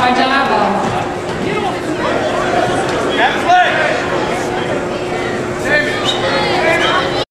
Sparta.